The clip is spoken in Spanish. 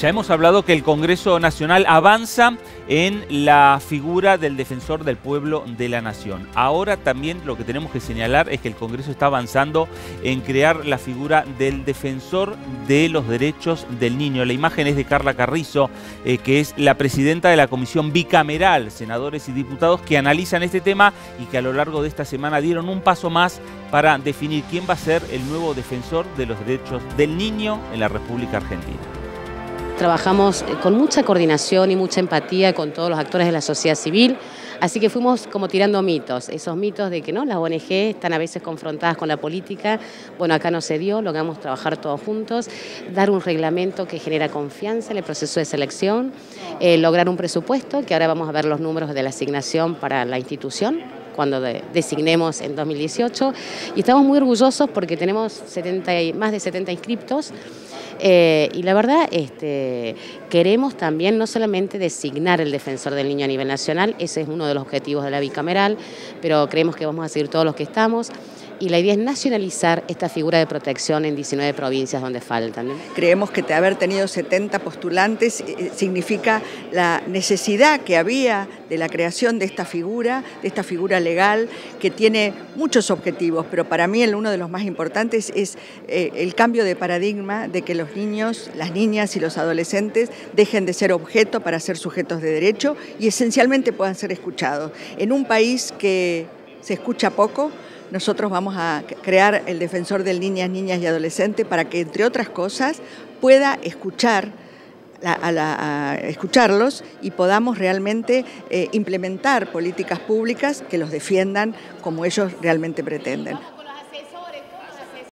Ya hemos hablado que el Congreso Nacional avanza en la figura del defensor del pueblo de la nación. Ahora también lo que tenemos que señalar es que el Congreso está avanzando en crear la figura del defensor de los derechos del niño. La imagen es de Carla Carrizo, eh, que es la presidenta de la Comisión Bicameral, senadores y diputados que analizan este tema y que a lo largo de esta semana dieron un paso más para definir quién va a ser el nuevo defensor de los derechos del niño en la República Argentina. Trabajamos eh, con mucha coordinación y mucha empatía con todos los actores de la sociedad civil, así que fuimos como tirando mitos, esos mitos de que no las ONG están a veces confrontadas con la política. Bueno, acá no se dio, logramos trabajar todos juntos, dar un reglamento que genera confianza en el proceso de selección, eh, lograr un presupuesto, que ahora vamos a ver los números de la asignación para la institución, cuando designemos en 2018 y estamos muy orgullosos porque tenemos 70, más de 70 inscriptos eh, y la verdad, este, queremos también no solamente designar el defensor del niño a nivel nacional, ese es uno de los objetivos de la bicameral, pero creemos que vamos a seguir todos los que estamos y la idea es nacionalizar esta figura de protección en 19 provincias donde faltan. Creemos que haber tenido 70 postulantes eh, significa la necesidad que había de la creación de esta figura, de esta figura legal que tiene muchos objetivos, pero para mí uno de los más importantes es eh, el cambio de paradigma de que los niños, las niñas y los adolescentes dejen de ser objeto para ser sujetos de derecho y esencialmente puedan ser escuchados. En un país que se escucha poco, nosotros vamos a crear el defensor del niñas, niñas y adolescentes para que, entre otras cosas, pueda escuchar a, escucharlos y podamos realmente eh, implementar políticas públicas que los defiendan como ellos realmente pretenden.